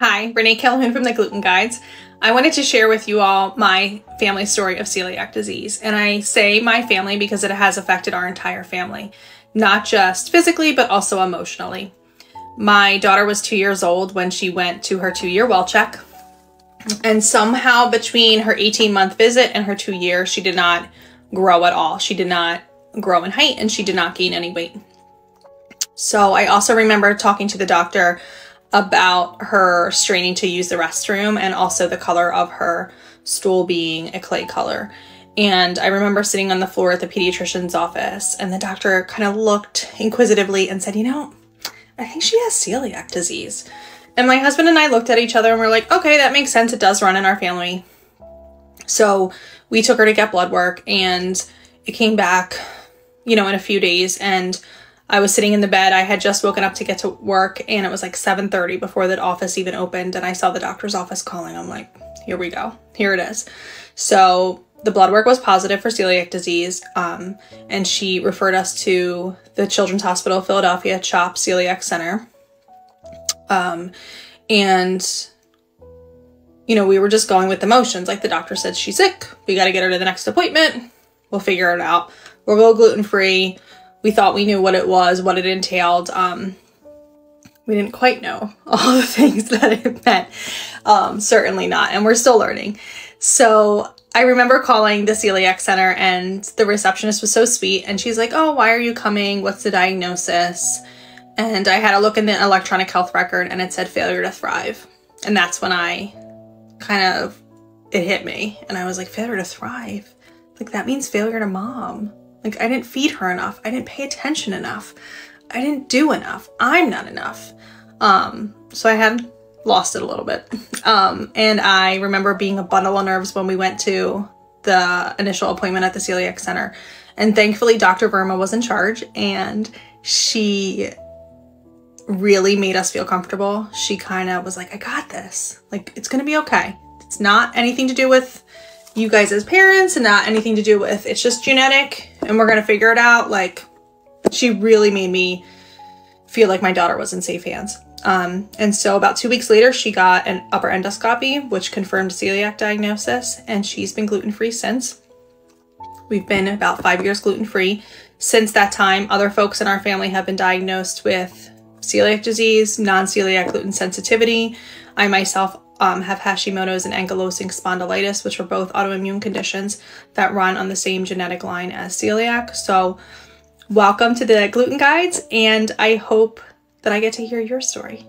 Hi, Renee Calhoun from the Gluten Guides. I wanted to share with you all my family story of celiac disease. And I say my family because it has affected our entire family, not just physically, but also emotionally. My daughter was two years old when she went to her two year well check. And somehow between her 18 month visit and her two years, she did not grow at all. She did not grow in height and she did not gain any weight. So I also remember talking to the doctor about her straining to use the restroom and also the color of her stool being a clay color. And I remember sitting on the floor at the pediatrician's office, and the doctor kind of looked inquisitively and said, You know, I think she has celiac disease. And my husband and I looked at each other and we're like, Okay, that makes sense. It does run in our family. So we took her to get blood work, and it came back, you know, in a few days. And I was sitting in the bed. I had just woken up to get to work and it was like 7:30 before the office even opened and I saw the doctor's office calling. I'm like, here we go. Here it is. So the blood work was positive for celiac disease, um, and she referred us to the Children's Hospital Philadelphia CHOP Celiac Center. Um, and you know, we were just going with the motions. Like the doctor said, she's sick. We got to get her to the next appointment. We'll figure it out. We'll go gluten free we thought we knew what it was, what it entailed. Um, we didn't quite know all the things that it meant. Um, certainly not. And we're still learning. So I remember calling the celiac center and the receptionist was so sweet. And she's like, Oh, why are you coming? What's the diagnosis? And I had a look in the electronic health record and it said failure to thrive. And that's when I kind of, it hit me. And I was like, failure to thrive? Like that means failure to mom. Like, I didn't feed her enough. I didn't pay attention enough. I didn't do enough. I'm not enough. Um, so I had lost it a little bit. Um, and I remember being a bundle of nerves when we went to the initial appointment at the celiac center. And thankfully, Dr. Verma was in charge and she really made us feel comfortable. She kind of was like, I got this. Like, it's going to be okay. It's not anything to do with you guys as parents and not anything to do with it's just genetic and we're gonna figure it out. Like she really made me feel like my daughter was in safe hands. Um, and so about two weeks later, she got an upper endoscopy, which confirmed celiac diagnosis, and she's been gluten-free since. We've been about five years gluten-free. Since that time, other folks in our family have been diagnosed with celiac disease, non-celiac gluten sensitivity. I myself um, have Hashimoto's and ankylosing spondylitis, which are both autoimmune conditions that run on the same genetic line as celiac. So, welcome to the Gluten Guides, and I hope that I get to hear your story.